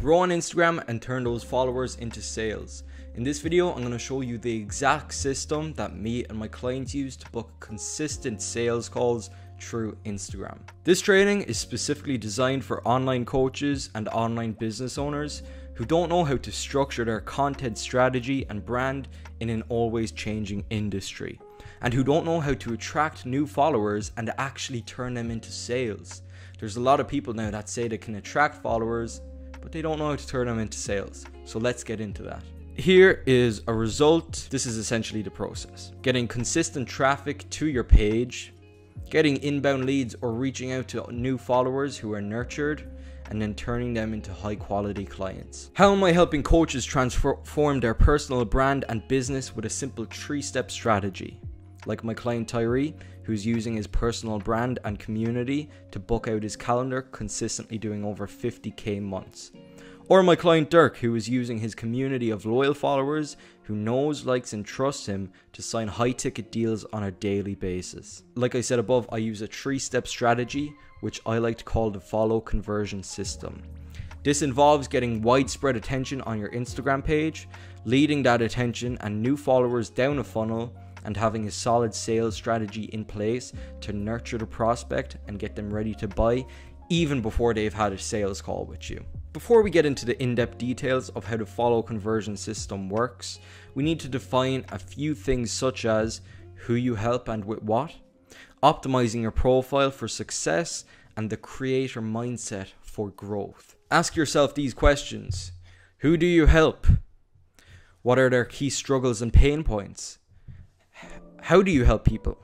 Grow on Instagram and turn those followers into sales. In this video, I'm going to show you the exact system that me and my clients use to book consistent sales calls through Instagram. This training is specifically designed for online coaches and online business owners who don't know how to structure their content strategy and brand in an always changing industry, and who don't know how to attract new followers and actually turn them into sales. There's a lot of people now that say they can attract followers but they don't know how to turn them into sales. So let's get into that. Here is a result. This is essentially the process. Getting consistent traffic to your page, getting inbound leads or reaching out to new followers who are nurtured, and then turning them into high quality clients. How am I helping coaches transform their personal brand and business with a simple three step strategy? Like my client Tyree, who's using his personal brand and community to book out his calendar, consistently doing over 50k months. Or my client Dirk, who is using his community of loyal followers who knows, likes, and trusts him to sign high ticket deals on a daily basis. Like I said above, I use a three step strategy, which I like to call the follow conversion system. This involves getting widespread attention on your Instagram page, leading that attention and new followers down a funnel and having a solid sales strategy in place to nurture the prospect and get them ready to buy even before they've had a sales call with you. Before we get into the in depth details of how the follow conversion system works, we need to define a few things such as who you help and with what, optimizing your profile for success, and the creator mindset for growth. Ask yourself these questions Who do you help? What are their key struggles and pain points? How do you help people?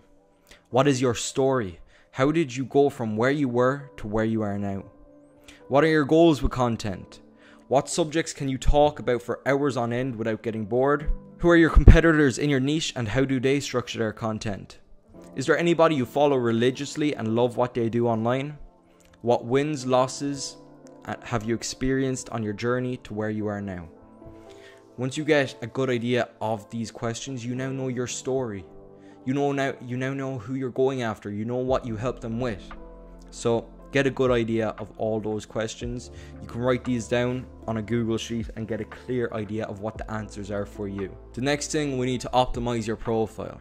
What is your story? How did you go from where you were to where you are now? What are your goals with content? What subjects can you talk about for hours on end without getting bored? Who are your competitors in your niche and how do they structure their content? Is there anybody you follow religiously and love what they do online? What wins, losses uh, have you experienced on your journey to where you are now? Once you get a good idea of these questions, you now know your story. You know now you now know who you're going after. You know what you help them with. So get a good idea of all those questions. You can write these down on a Google Sheet and get a clear idea of what the answers are for you. The next thing we need to optimize your profile.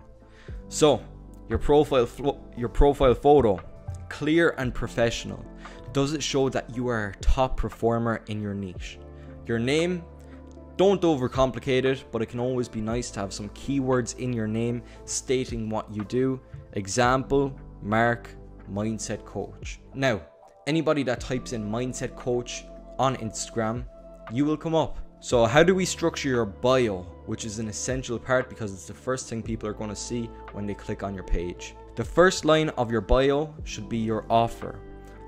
So, your profile your profile photo, clear and professional. Does it show that you are a top performer in your niche? Your name don't overcomplicate it, but it can always be nice to have some keywords in your name stating what you do. Example, Mark, Mindset Coach. Now, anybody that types in Mindset Coach on Instagram, you will come up. So, how do we structure your bio, which is an essential part because it's the first thing people are going to see when they click on your page? The first line of your bio should be your offer.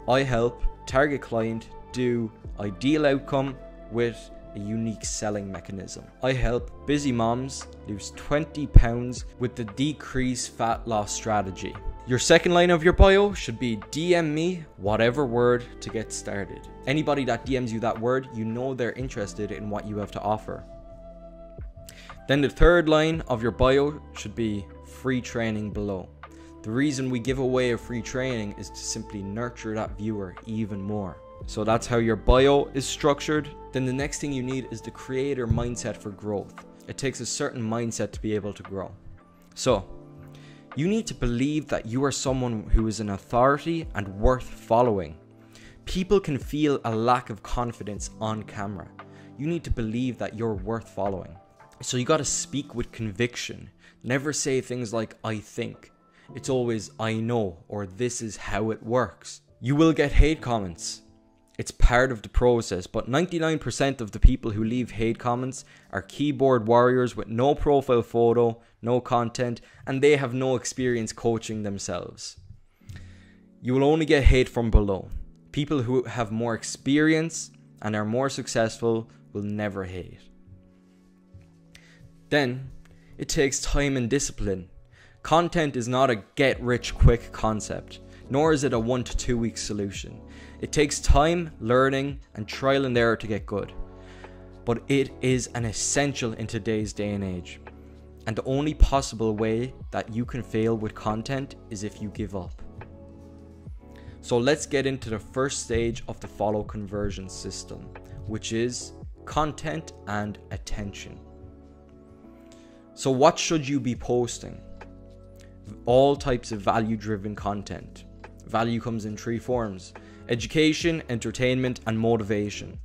I help target client do ideal outcome with a unique selling mechanism. I help busy moms lose 20 pounds with the decrease fat loss strategy. Your second line of your bio should be DM me whatever word to get started. Anybody that DMs you that word, you know they're interested in what you have to offer. Then the third line of your bio should be free training below. The reason we give away a free training is to simply nurture that viewer even more. So that's how your bio is structured. Then the next thing you need is the creator mindset for growth. It takes a certain mindset to be able to grow. So, you need to believe that you are someone who is an authority and worth following. People can feel a lack of confidence on camera. You need to believe that you're worth following. So you got to speak with conviction. Never say things like, I think. It's always, I know, or this is how it works. You will get hate comments it's part of the process, but 99% of the people who leave hate comments are keyboard warriors with no profile photo, no content, and they have no experience coaching themselves. You will only get hate from below. People who have more experience and are more successful will never hate. Then, it takes time and discipline. Content is not a get rich quick concept, nor is it a one to two week solution. It takes time, learning, and trial and error to get good. But it is an essential in today's day and age. And the only possible way that you can fail with content is if you give up. So let's get into the first stage of the follow conversion system, which is content and attention. So, what should you be posting? All types of value driven content. Value comes in three forms education, entertainment, and motivation.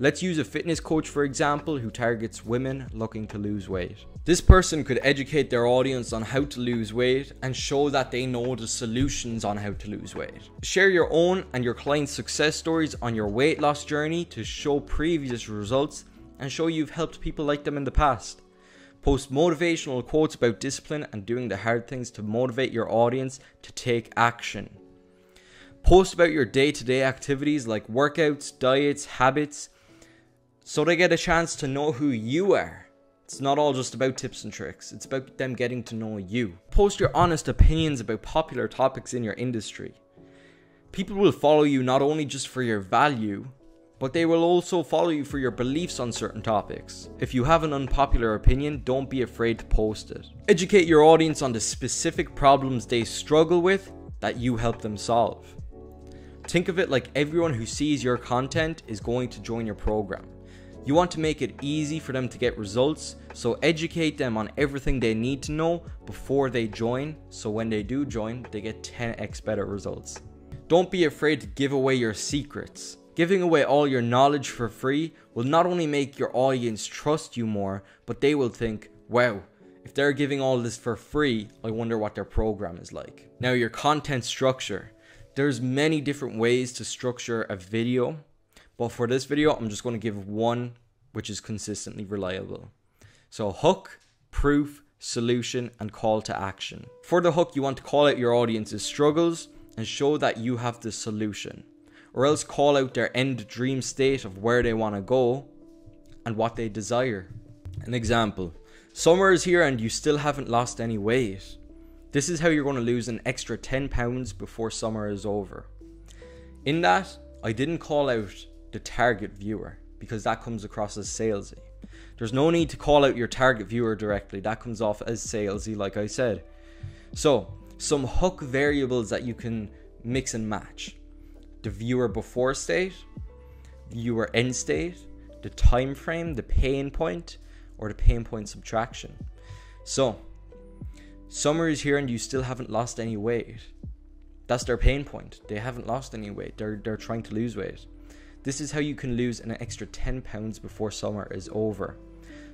Let's use a fitness coach, for example, who targets women looking to lose weight. This person could educate their audience on how to lose weight and show that they know the solutions on how to lose weight. Share your own and your client's success stories on your weight loss journey to show previous results and show you've helped people like them in the past. Post motivational quotes about discipline and doing the hard things to motivate your audience to take action. Post about your day to day activities like workouts, diets, habits, so they get a chance to know who you are. It's not all just about tips and tricks, it's about them getting to know you. Post your honest opinions about popular topics in your industry. People will follow you not only just for your value, but they will also follow you for your beliefs on certain topics. If you have an unpopular opinion, don't be afraid to post it. Educate your audience on the specific problems they struggle with that you help them solve. Think of it like everyone who sees your content is going to join your program. You want to make it easy for them to get results, so educate them on everything they need to know before they join, so when they do join, they get 10x better results. Don't be afraid to give away your secrets. Giving away all your knowledge for free will not only make your audience trust you more, but they will think, wow, if they're giving all this for free, I wonder what their program is like. Now, your content structure. There's many different ways to structure a video but for this video, I'm just going to give one which is consistently reliable. So hook, proof, solution, and call to action. For the hook, you want to call out your audience's struggles and show that you have the solution. Or else call out their end dream state of where they want to go and what they desire. An example Summer is here and you still haven't lost any weight. This is how you're going to lose an extra 10 pounds before summer is over. In that, I didn't call out the target viewer because that comes across as salesy. There's no need to call out your target viewer directly, that comes off as salesy, like I said. So, some hook variables that you can mix and match the viewer before state, viewer end state, the time frame, the pain point, or the pain point subtraction. So, summer is here and you still haven't lost any weight. That's their pain point. They haven't lost any weight. They're they're trying to lose weight. This is how you can lose an extra 10 pounds before summer is over.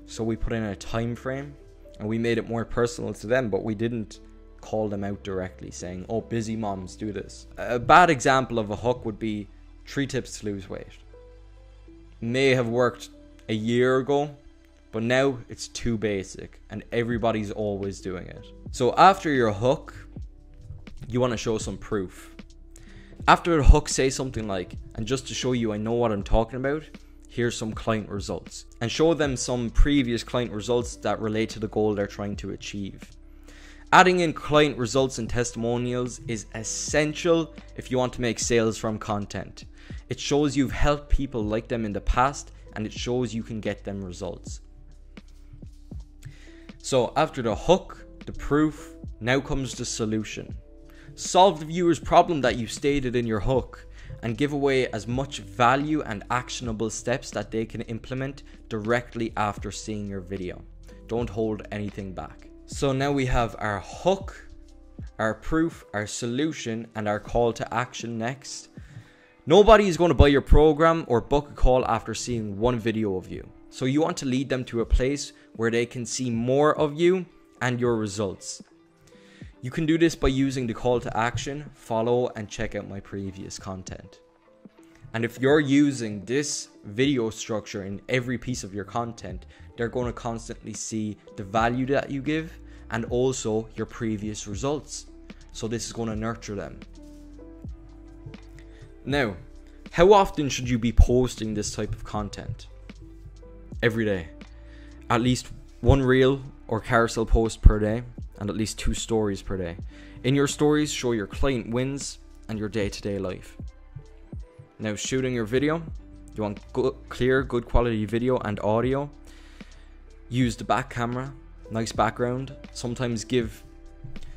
So we put in a time frame and we made it more personal to them, but we didn't call them out directly saying, "Oh, busy moms do this." A bad example of a hook would be three tips to lose weight. May have worked a year ago, but now it's too basic and everybody's always doing it. So after your hook, you want to show some proof. After the hook, say something like, and just to show you I know what I'm talking about, here's some client results. And show them some previous client results that relate to the goal they're trying to achieve. Adding in client results and testimonials is essential if you want to make sales from content. It shows you've helped people like them in the past and it shows you can get them results. So, after the hook, the proof, now comes the solution. Solve the viewer's problem that you stated in your hook and give away as much value and actionable steps that they can implement directly after seeing your video. Don't hold anything back. So now we have our hook, our proof, our solution, and our call to action next. Nobody is going to buy your program or book a call after seeing one video of you. So you want to lead them to a place where they can see more of you and your results. You can do this by using the call to action, follow and check out my previous content. And if you're using this video structure in every piece of your content, they're going to constantly see the value that you give and also your previous results. So this is going to nurture them. Now, how often should you be posting this type of content? Every day. At least one reel or carousel post per day and at least two stories per day. In your stories, show your client wins and your day to day life. Now, shooting your video, you want good, clear, good quality video and audio. Use the back camera, nice background. Sometimes give,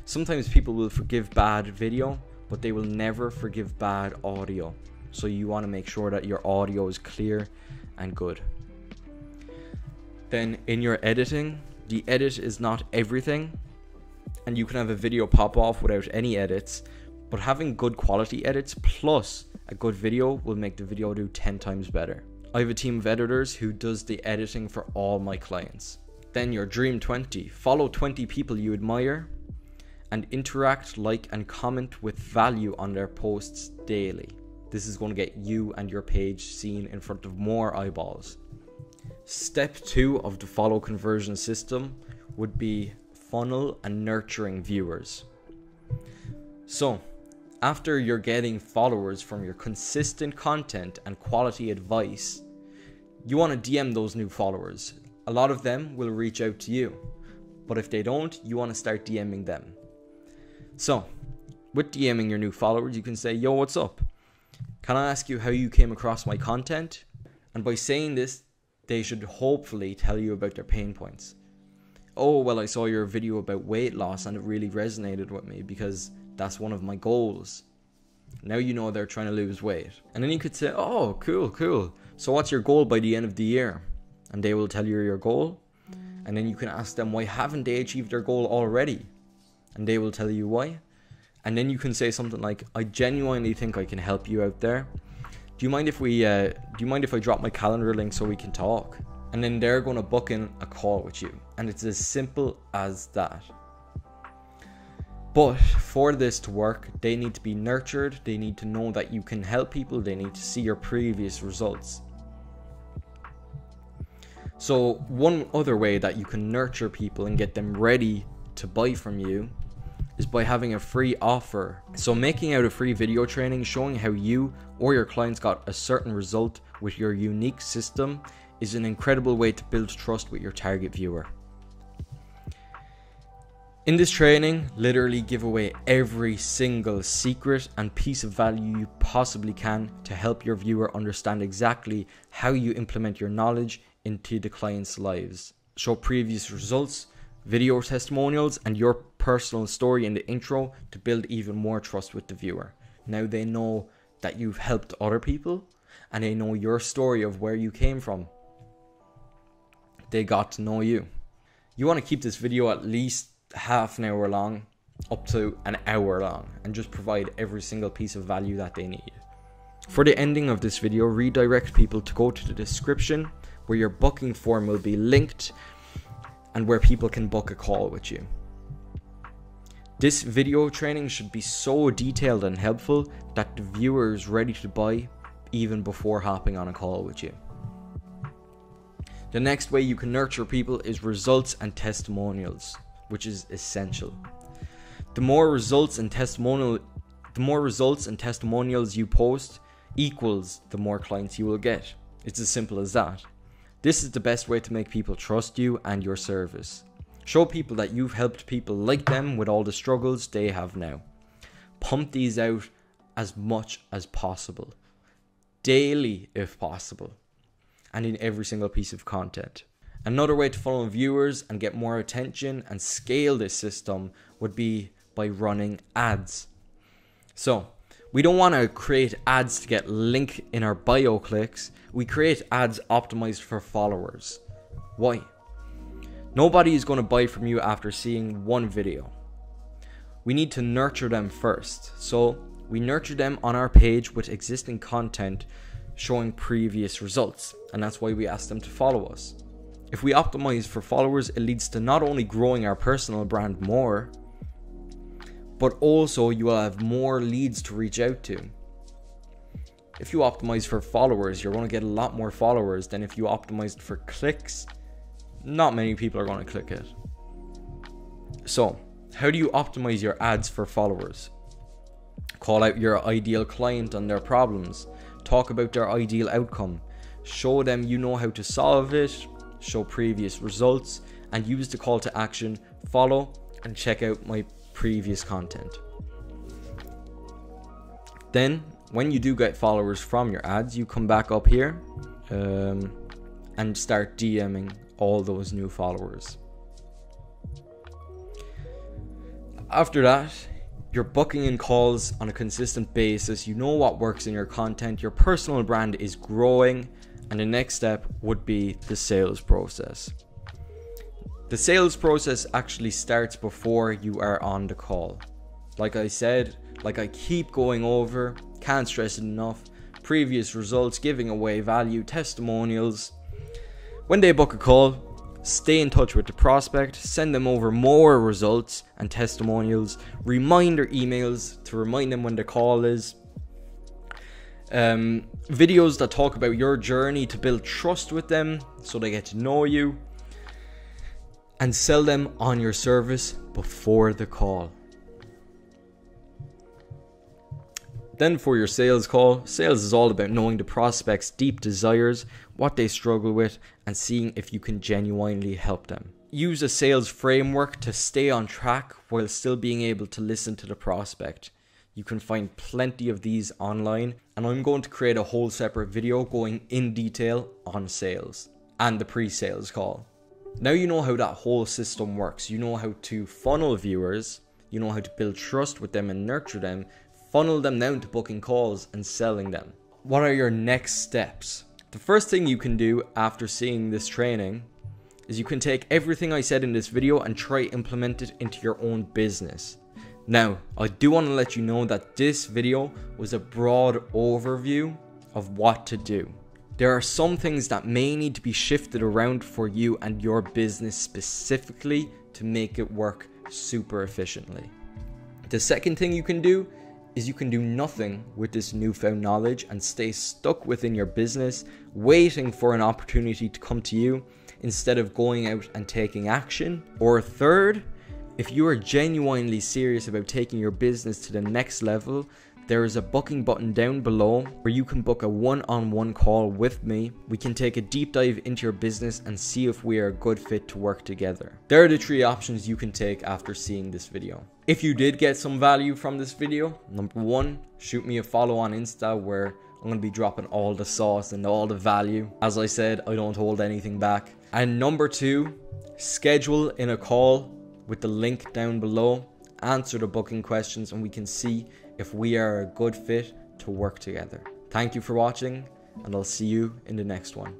sometimes people will forgive bad video, but they will never forgive bad audio. so you want to make sure that your audio is clear and good. Then in your editing, the edit is not everything, and you can have a video pop off without any edits, but having good quality edits plus a good video will make the video do 10 times better. I have a team of editors who does the editing for all my clients. Then your dream 20. Follow 20 people you admire and interact, like, and comment with value on their posts daily. This is going to get you and your page seen in front of more eyeballs. Step two of the follow conversion system would be funnel and nurturing viewers. So, after you're getting followers from your consistent content and quality advice, you want to DM those new followers. A lot of them will reach out to you, but if they don't, you want to start DMing them. So, with DMing your new followers, you can say, Yo, what's up? Can I ask you how you came across my content? And by saying this, they should hopefully tell you about their pain points. Oh, well, I saw your video about weight loss and it really resonated with me because that's one of my goals. Now you know they're trying to lose weight. And then you could say, Oh, cool, cool. So, what's your goal by the end of the year? And they will tell you your goal. And then you can ask them, Why haven't they achieved their goal already? And they will tell you why. And then you can say something like, I genuinely think I can help you out there. Do you mind if we, uh, do you mind if I drop my calendar link so we can talk? And then they're going to book in a call with you. And it's as simple as that. But for this to work, they need to be nurtured, they need to know that you can help people, they need to see your previous results. So, one other way that you can nurture people and get them ready to buy from you is by having a free offer. So, making out a free video training showing how you or your clients got a certain result with your unique system is an incredible way to build trust with your target viewer. In this training, literally give away every single secret and piece of value you possibly can to help your viewer understand exactly how you implement your knowledge into the client's lives. Show previous results, video testimonials, and your personal story in the intro to build even more trust with the viewer. Now they know that you've helped other people and they know your story of where you came from. They got to know you. You want to keep this video at least half an hour long up to an hour long and just provide every single piece of value that they need. For the ending of this video, redirect people to go to the description where your booking form will be linked and where people can book a call with you. This video training should be so detailed and helpful that the viewer is ready to buy even before hopping on a call with you. The next way you can nurture people is results and testimonials which is essential. The more results and testimonial the more results and testimonials you post equals the more clients you will get. It's as simple as that. This is the best way to make people trust you and your service. Show people that you've helped people like them with all the struggles they have now. Pump these out as much as possible. Daily, if possible. And in every single piece of content. Another way to funnel viewers and get more attention and scale this system would be by running ads. So, we don't want to create ads to get link in our bio clicks. We create ads optimized for followers. Why? Nobody is going to buy from you after seeing one video. We need to nurture them first. So, we nurture them on our page with existing content showing previous results, and that's why we ask them to follow us. If we optimize for followers, it leads to not only growing our personal brand more, but also you will have more leads to reach out to. If you optimize for followers, you're going to get a lot more followers than if you optimized for clicks. Not many people are going to click it. So, how do you optimize your ads for followers? Call out your ideal client and their problems. Talk about their ideal outcome. Show them you know how to solve it show previous results, and use the call to action follow and check out my previous content. Then, when you do get followers from your ads, you come back up here um, and start DMing all those new followers. After that, You're booking in calls on a consistent basis. You know what works in your content. Your personal brand is growing. And the next step would be the sales process. The sales process actually starts before you are on the call. Like I said, like I keep going over, can't stress it enough, previous results, giving away value, testimonials. When they book a call, stay in touch with the prospect, send them over more results and testimonials, reminder emails to remind them when the call is. Um, videos that talk about your journey to build trust with them so they get to know you and sell them on your service before the call. Then, for your sales call, sales is all about knowing the prospect's deep desires, what they struggle with, and seeing if you can genuinely help them. Use a sales framework to stay on track while still being able to listen to the prospect. You can find plenty of these online, and I'm going to create a whole separate video going in detail on sales and the pre sales call. Now you know how that whole system works. You know how to funnel viewers, you know how to build trust with them and nurture them funnel them down to booking calls and selling them. What are your next steps? The first thing you can do after seeing this training is you can take everything I said in this video and try implement it into your own business. Now, I do want to let you know that this video was a broad overview of what to do. There are some things that may need to be shifted around for you and your business specifically to make it work super efficiently. The second thing you can do is you can do nothing with this newfound knowledge and stay stuck within your business, waiting for an opportunity to come to you instead of going out and taking action. Or third, if you are genuinely serious about taking your business to the next level, there is a booking button down below where you can book a one on one call with me. We can take a deep dive into your business and see if we are a good fit to work together. There are the three options you can take after seeing this video. If you did get some value from this video, number one, shoot me a follow on Insta where I'm going to be dropping all the sauce and all the value. As I said, I don't hold anything back. And number two, schedule in a call with the link down below. Answer the booking questions and we can see if we are a good fit to work together. Thank you for watching and I'll see you in the next one.